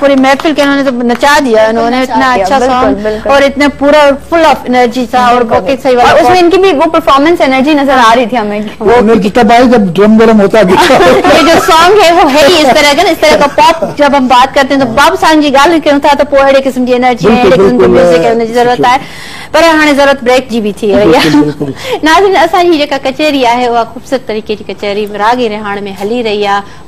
پوری محفل کے انہوں نے نچا دیا انہوں نے اتنا اچھا سانگ اور اتنا پورا فل آف انرجی تھا اور بہت صحیح والا۔ اس میں ان کی بھی وہ پرفارمنس انرجی نظر آ رہی تھی ہمیں وہ دکھتا بھائی جب ڈرم گرم ہوتا دکھتا یہ جو سانگ ہے وہ ہے ہی اس طرح کا اس طرح کا پاپ جب ہم بات کرتے ہیں تو باب سانگ جی گال کیوں تھا تو پوہڑے قسم کی انرجی ہے ایک قسم کی میوزک انرجی ضرورت ہے۔ پر ہانے ضرورت بریک جی بھی تھی ناظرین اساں ہی جکا کچہری ہے وہ خوبصورت طریقے جی کچہری راگی رہان میں ہلی رہی ہے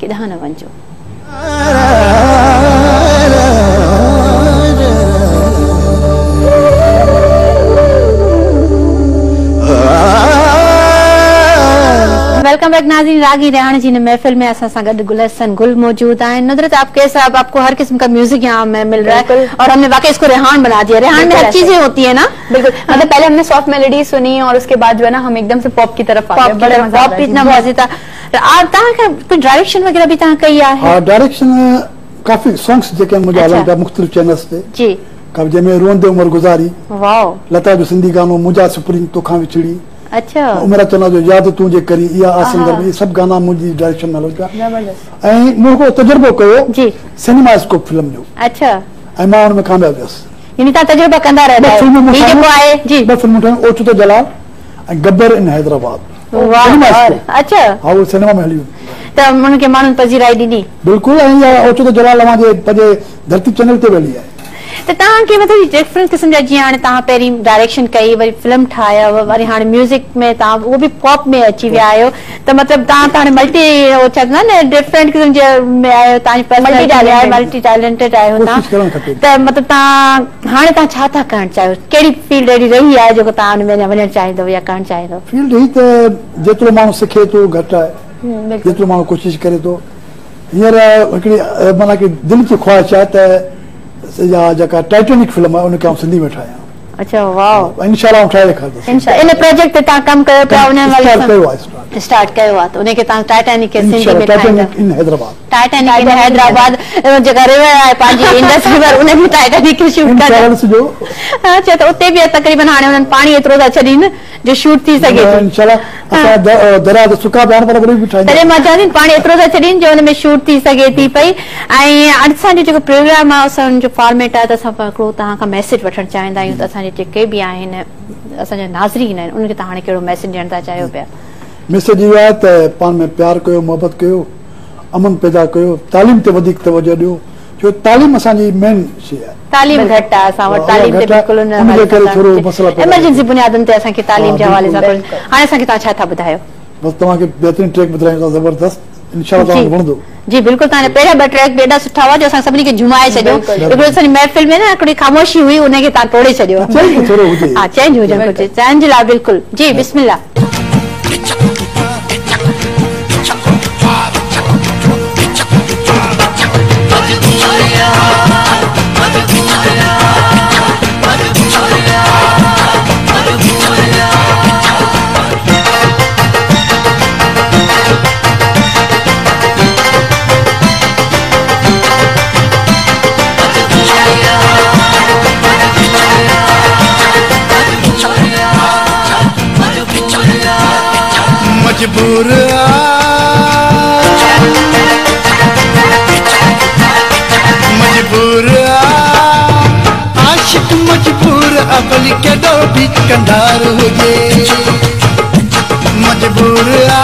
کیداں نہ ونجو Para تک ناظرین راگی ریان جی نے محفل میں اساں سان گڈ گلسن گل موجود ہیں نظرت آپ کے صاحب آپ کو ہر قسم کا میوزک یہاں میں مل رہا ہے اور ہم نے واقعی اس کو ریحان بنا دیا۔ ریحان میں ہر چیزیں ہوتی ہیں نا؟ بالکل۔ مطلب پہلے ہم نے سافٹ میلڈی سنی اور اس کے بعد جو ہے نا ہم ایک دم سے پاپ کی طرف آ گئے۔ بڑا مزہ آ جی۔ اتنا واضح تھا۔ آپ تاں کا کوئی ڈائریکشن وغیرہ بھی تاں کئی ہے؟ ہاں ڈائریکشن کافی سونگز جے مجھے اچھا۔ الگ مختلف چینلز پہ۔ جی۔ کب جے میں روندے عمر گزاری۔ واو۔ لتا جو سندھی گانو مجا سپرنگ تو کھاں وچڑی اچھا۔ عمرہ تنا جو یاد تو جے کری یا آسن گرم یہ سب گانا مجھے ڈائریکشن نہ لگا۔ مجھے کو تجربہ کرو جی۔ سینما اسکوپ فلم جو۔ اچھا۔ ایمان میں کامیاب بیس یعنی تا تجربہ کندہ رہا ہے۔ فلم میں مشاہد جی۔ بس فلم مٹھائیں اوچو تو جلال گبر ان حیدر آباد اچھا۔ ہاں وہ سینما میں ہلی تا من کے مانن پذیرائی دی دی۔ بالکل ہے یا اوچو تو جلال ہمارے پجے دھرتی چینل تے ویلی ہے۔ ته توهان کي مطلب ڊفرنٽ قسم جا جيئن هاڻي توهان پهرين ڊايريڪشن ڪئي وري فلم ٺاهيو وري هاڻي ميوزڪ ۾ توهان اهو به پاپ ۾ اچي ويا آهيو. ته مطلب توهان ته هاڻي ملٽي ڇا چوندا آهن نه ڊفرنٽ قسم جي ۾ آهيو توهان جي پرسنيلٽي آهي Multi-talented. ملٽي ٽيلينٽيڊ آهيو ڪوشش ڪرڻ توهان کپي. ته مطلب توهان هاڻي توهان ڇا ٿا ڪرڻ چاهيو؟ ڪهڙي فيلڊ اهڙي رهي آهي جيڪو توهان هن ۾ اڃا وڃڻ چاهيندؤ يا ڪرڻ چاهيندؤ؟ فيلڊ هي ته جيترو ماڻهو سکي ٿو گهٽ آهي. جيترو ماڻهو ڪوشش ڪري ٿو. هينئر هڪڙي ا، معنيٰ ڪه دل جي خواهش آهي ته یا جگا ٹائٹینک فلم ہے انہوں کے ہم سندھی میں ٹھائے ہیں۔ اچھا واو۔ انشاءاللہ ہم ٹھائے لکھا دوسرے انشاءاللہ انہوں پروجیکٹ تاکم کرے تو انہوں نے اسٽارٽ ڪيو آهي ته ان کي توهان ٽائٽينڪ کي ۾ ٺاهيندؤ Titanic in Hyderabad Titanic in Hyderabad جيڪا ريور آهي پنهنجي انڊسٽري پر ان به ٽائٽينڪ کي شوٽ جو اڇا ته اتي به تقريبن هاڻي هنن پاڻي ايترو ٿا ڇڏين جو شوٽ ٿي سگهي ٿو انشالا اسان دريا تي سڪا آهن پر به تڏهن ٺاهيندا مان چوان ٿي پاڻي ايترو ٿا ڇڏين جو هن ۾ شوٽ ٿي سگهي ٿي پئي ۽ اسان جو جيڪو پروگرام آهي اسان جو فارميٽ آهي ته اسان هڪڙو توهان کان ميسيج وٺڻ چاهيندا آهيون ته اسان جي جيڪي به آهن اسان جا ناظرين آهن ان کي توهان هاڻي ڪهڙو ميسيج ڏيڻ ٿا چاهيو پيا میسج یہ ہے تو پان میں پیار کیا محبت کیا امن پیدا کیا تعلیم تے ودیق توجہ دیو۔ جو تعلیم اساں جی مین شے ہے۔ تعلیم گھٹا اساں وٹ تعلیم تے بالکل نہ ہے مجھے کرے تھوڑو مسئلہ پر ایمرجنسی بنیادن تے اساں کے تعلیم دے حوالے سان ہن اساں کے تا چھا تھا بدھایو بس تما کے بہترین ٹریک بدھایو زبردست۔ انشاءاللہ جی۔ تاں بندو جی بالکل تانے پہلا بٹ ٹریک بیڑا سٹھا ہوا جو اساں سبنی کے جھمائے چھڈیو ایکڑو سن محفل میں نا کڑی خاموشی ہوئی انہیں کے تا توڑے چھڈیو ہاں چینج ہو جا کچھ جی۔ چینج لا بالکل۔ جی بسم اللہ۔ دور آ۔ مجبور آ۔ عاشق مجبور ابل کے دو بھی کندھار ہو گئے مجبور آ۔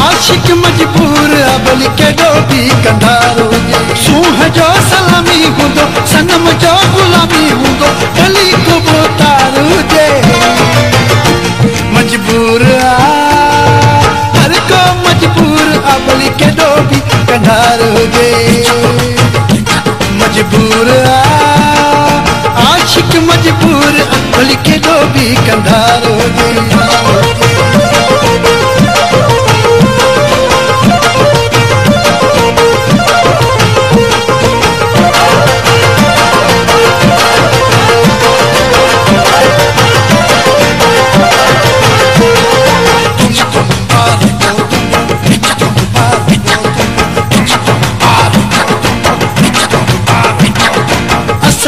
عاشق مجبور ابل کے دو بھی کندھار ہو گئے سوہ جو سلامی ہو کنڈھار ہو گئے۔ مجبور عاشق مجبور کھل کے بھی کنڈھار ہو گئے۔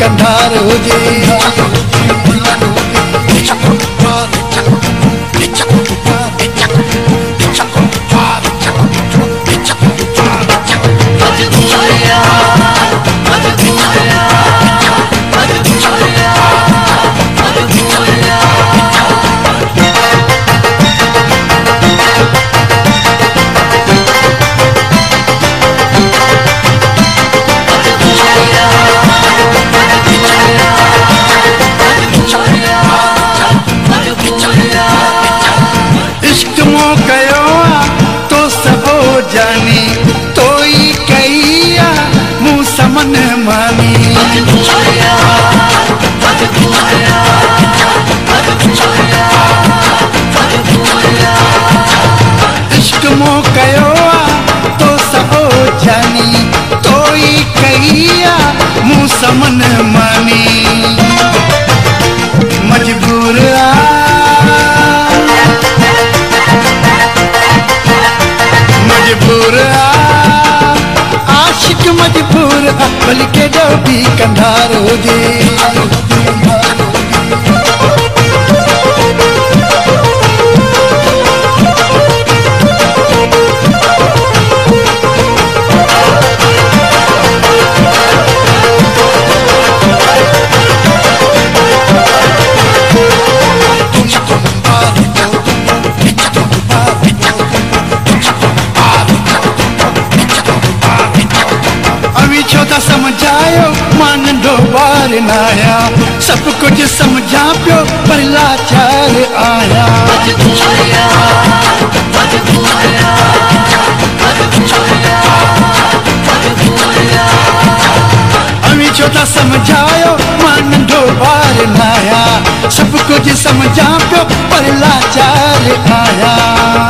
ڪنڌار هجي عشق ڪيو آهي تو ماني مجبور اقل کے ڈوبی کندھارو دے سمجھا بال نا سب کچھ سمجھا پیلا چھوتا سمجھا نڈو بال نایا سب کچھ سمجھا پہ پرا چال آیا۔